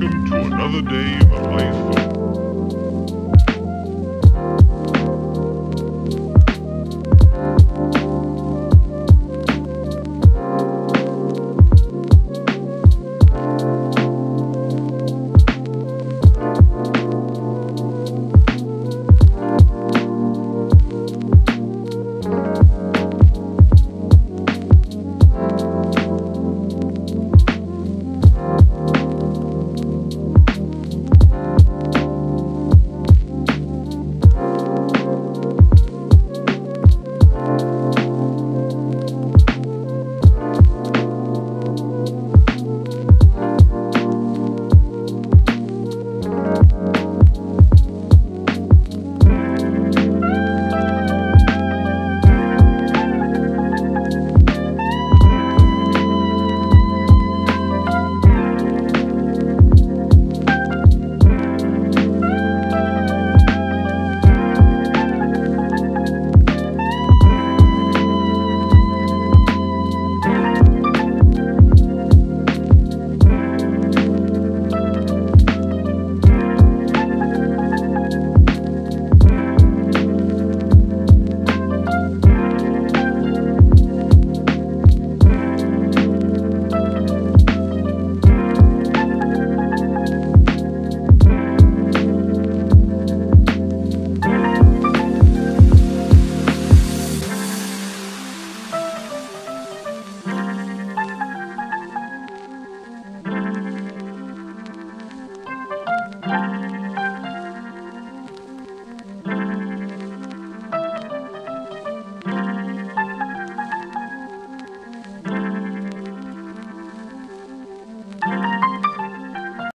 Welcome to another day in of playful.